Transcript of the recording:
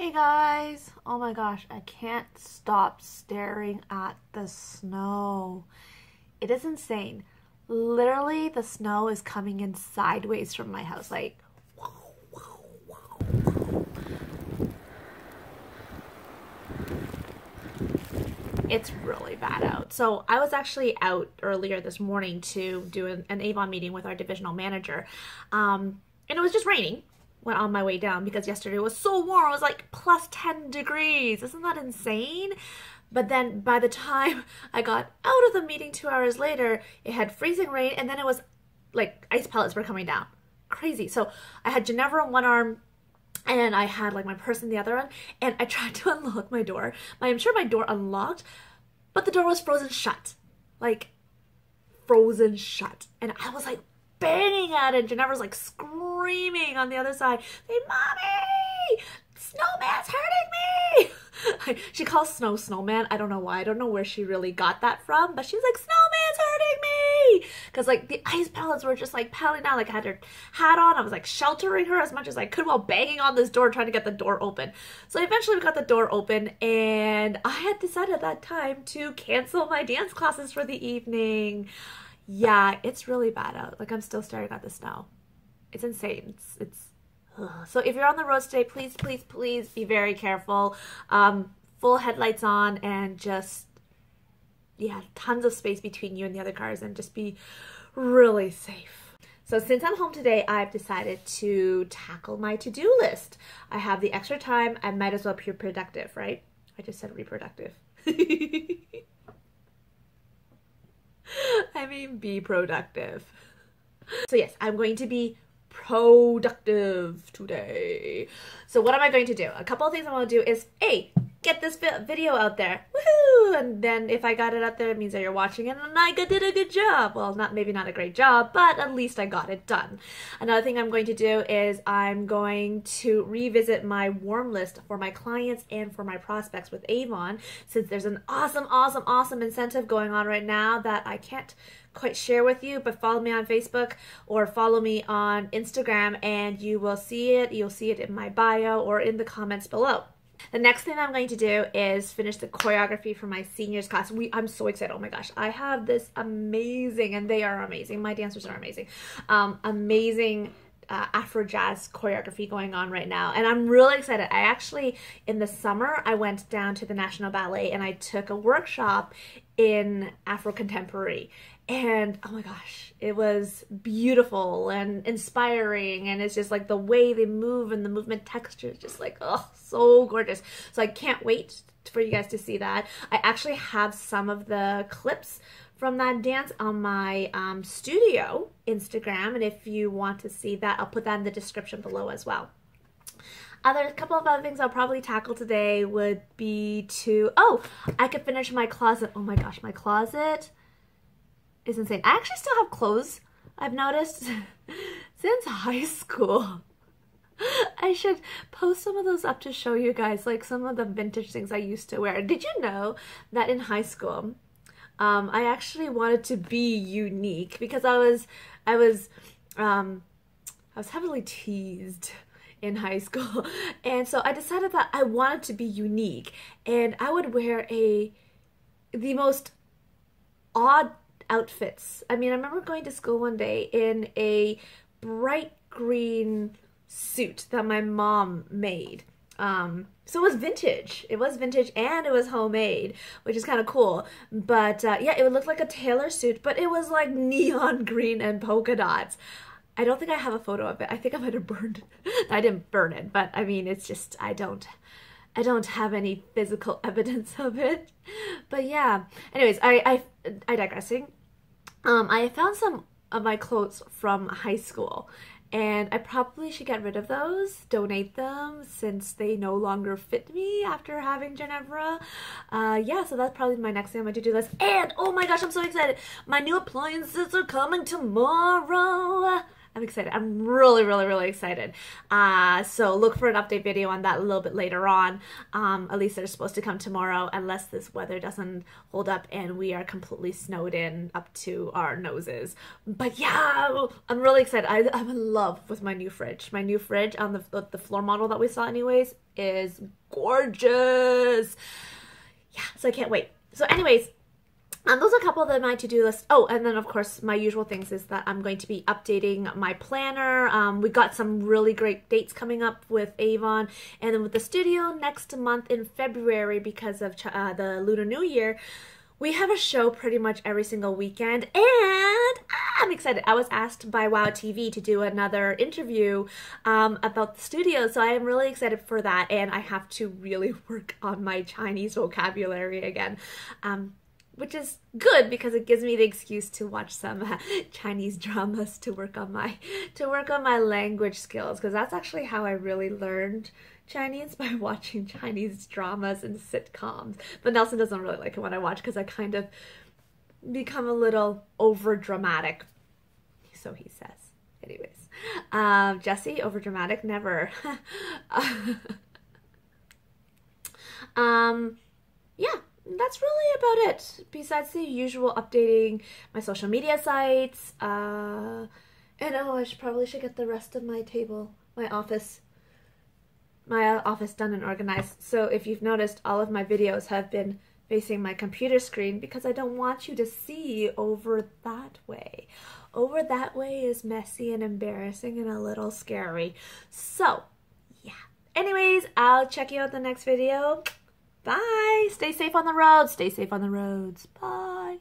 Hey guys! Oh my gosh, I can't stop staring at the snow. It is insane. Literally, the snow is coming in sideways from my house. Like, it's really bad out. So I was actually out earlier this morning to do an, an Avon meeting with our divisional manager. Um, and it was just raining went on my way down because yesterday was so warm. It was like plus 10 degrees. Isn't that insane? But then by the time I got out of the meeting two hours later, it had freezing rain and then it was like ice pellets were coming down. Crazy. So I had Ginevra on one arm and I had like my purse in the other one and I tried to unlock my door. I'm sure my door unlocked, but the door was frozen shut. Like frozen shut. And I was like, banging at it. Ginevra's like screaming on the other side, saying, Mommy! Snowman's hurting me! she calls Snow Snowman. I don't know why. I don't know where she really got that from, but she's like, Snowman's hurting me! Because like the ice pellets were just like pelling down. Like I had her hat on. I was like sheltering her as much as I could while banging on this door trying to get the door open. So eventually we got the door open and I had decided at that time to cancel my dance classes for the evening yeah, it's really bad out. Like I'm still staring at the snow. It's insane. It's, it's so if you're on the roads today, please, please, please be very careful. Um, full headlights on and just yeah, tons of space between you and the other cars and just be really safe. So since I'm home today, I've decided to tackle my to-do list. I have the extra time. I might as well be productive, right? I just said reproductive. Mean, be productive. So yes, I'm going to be productive today. So what am I going to do? A couple of things I want to do is, A, get this video out there. Woohoo! And then if I got it out there, it means that you're watching it and I did a good job. Well, not maybe not a great job, but at least I got it done. Another thing I'm going to do is I'm going to revisit my warm list for my clients and for my prospects with Avon since there's an awesome, awesome, awesome incentive going on right now that I can't quite share with you, but follow me on Facebook or follow me on Instagram and you will see it. You'll see it in my bio or in the comments below. The next thing I'm going to do is finish the choreography for my seniors class. We, I'm so excited. Oh my gosh. I have this amazing, and they are amazing. My dancers are amazing. Um, amazing uh, Afro jazz choreography going on right now. And I'm really excited. I actually, in the summer, I went down to the National Ballet and I took a workshop in Afro contemporary and oh my gosh it was beautiful and inspiring. And it's just like the way they move and the movement texture is just like oh so gorgeous. So i can't wait for you guys to see that. I actually have some of the clips from that dance on my um, studio instagram. And if you want to see that i'll put that in the description below as well. Other a couple of other things I'll probably tackle today would be to oh I could finish my closet. Oh my gosh, my closet is insane. I actually still have clothes, I've noticed, since high school. I should post some of those up to show you guys, like some of the vintage things I used to wear. Did you know that in high school, um, I actually wanted to be unique because I was, I was, um, I was heavily teased in high school, and so I decided that I wanted to be unique, and I would wear a, the most odd outfits. I mean, I remember going to school one day in a bright green suit that my mom made. Um, so it was vintage. It was vintage and it was homemade, which is kind of cool. But uh, yeah, it would look like a tailor suit, but it was like neon green and polka dots. I don't think I have a photo of it. I think I might have burned it. I didn't burn it, but I mean, it's just, I don't, I don't have any physical evidence of it. But yeah, anyways, I, I, I digressing. Um, I found some of my clothes from high school and I probably should get rid of those, donate them since they no longer fit me after having Ginevra. Uh, yeah, so that's probably my next thing on my to-do list. And, oh my gosh, I'm so excited. My new appliances are coming tomorrow. I'm excited. I'm really, really, really excited. Uh, so look for an update video on that a little bit later on. Um, at least they're supposed to come tomorrow, unless this weather doesn't hold up and we are completely snowed in up to our noses. But yeah, I'm really excited. I, I'm in love with my new fridge. My new fridge on the the floor model that we saw, anyways, is gorgeous. Yeah, so I can't wait. So, anyways, um, those are a couple of my to-do list. Oh, and then of course my usual things is that I'm going to be updating my planner. Um, we got some really great dates coming up with Avon, and then with the studio next month in February because of uh, the Lunar New Year. We have a show pretty much every single weekend, and I'm excited. I was asked by Wow TV to do another interview um, about the studio, so I am really excited for that. And I have to really work on my Chinese vocabulary again. Um, which is good because it gives me the excuse to watch some uh, Chinese dramas to work on my to work on my language skills because that's actually how I really learned Chinese by watching Chinese dramas and sitcoms. But Nelson doesn't really like it when I watch because I kind of become a little over dramatic. So he says. Anyways, um, Jesse over dramatic never. um, that's really about it. Besides the usual updating my social media sites, uh, and oh, I should probably should get the rest of my table, my office, my office done and organized. So if you've noticed, all of my videos have been facing my computer screen because I don't want you to see over that way. Over that way is messy and embarrassing and a little scary. So, yeah. Anyways, I'll check you out the next video. Bye. Stay safe on the roads. Stay safe on the roads. Bye.